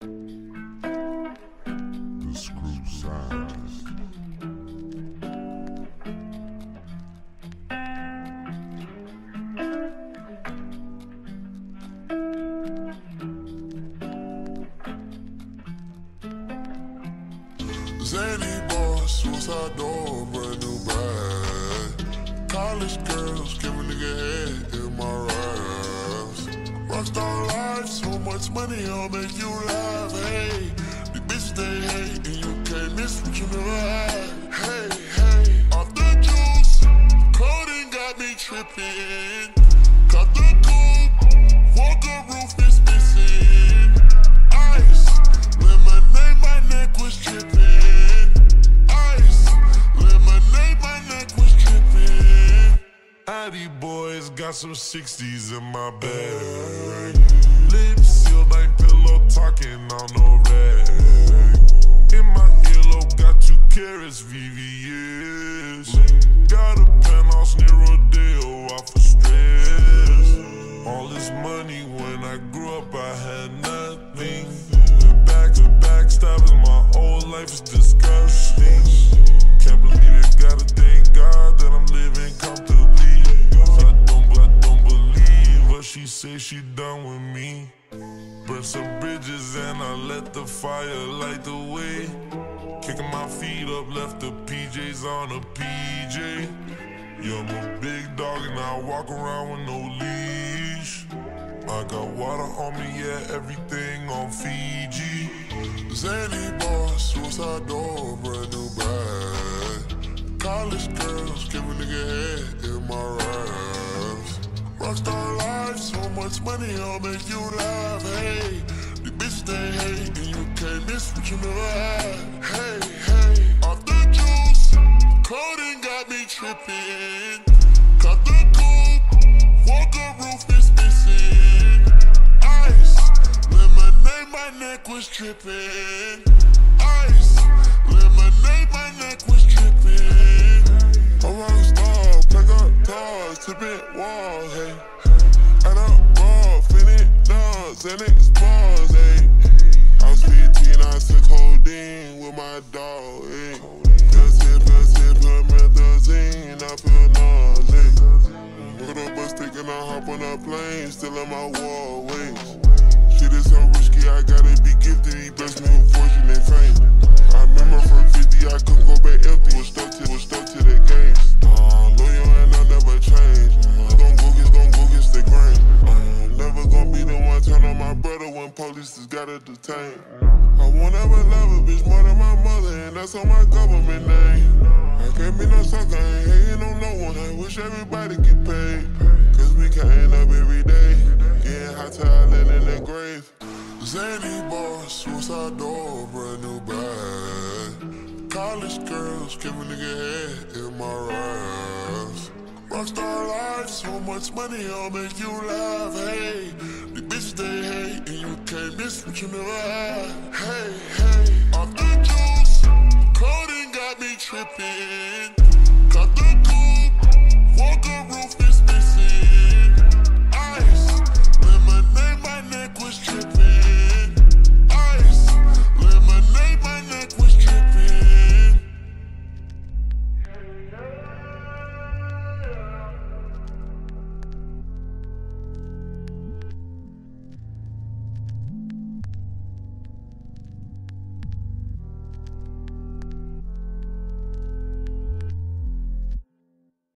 The Screw Scientist. Xanny bars, suicide door, brand new bag. College girls, give a nigga head in my raps. Rockstar life, so much money, I'll make you laugh. Hey, the bitch they hate, and you can't miss what you never had. Hey, hey, off the juice, codeine got me tripping. Cut the coupe, Walker roof is missing. Ice, lemonade, my neck was tripping. Ice, lemonade, my neck was tripping. Addy boys got some 60s in my bag. Lips talking on no rag. In my earlobe, got two carats, VVS. Got a penthouse near Rodeo, out for stress. All this money when I grew up, I had nothing. With back to backstabbing, my whole life is disgusting. Say she done with me. Burn some bridges and I let the fire light the way. Kicking my feet up, left the PJs on a PJ. Yeah, I'm a big dog and I walk around with no leash. I got water on me, yeah, everything on Fiji. Xanny bars, suicide door, brand new bag. College girls, give a nigga head in my raps. Rockstar life, so much money, I'll make you laugh. Hey, the bitch they hate, and you can't miss what you never had. Hey, hey, off the juice, codeine got me tripping. Cut the coupe, Walker roof is missing. Ice, lemonade, my neck was tripping. And expose, hey. I was 15, I took codeine with my dog, it, plus it, promethazine, I feel nauseous. Put up a stick and I hop on a plane, still in my wall, wait. Police just gotta detain. I won't ever love a bitch more than my mother, and that's on my government name. I can't be no sucker, I ain't hating on no one. I wish everybody get paid. Cause we can't up every day. Getting hot land in the grave. Xanny bars, suicide door, brand new bag. College girls, give a nigga head in my raps. Rockstar life, so much money, I'll make you laugh. Hey, they hate, and you can't miss what you never had. Hey, hey, off the juice, codeine got me tripping.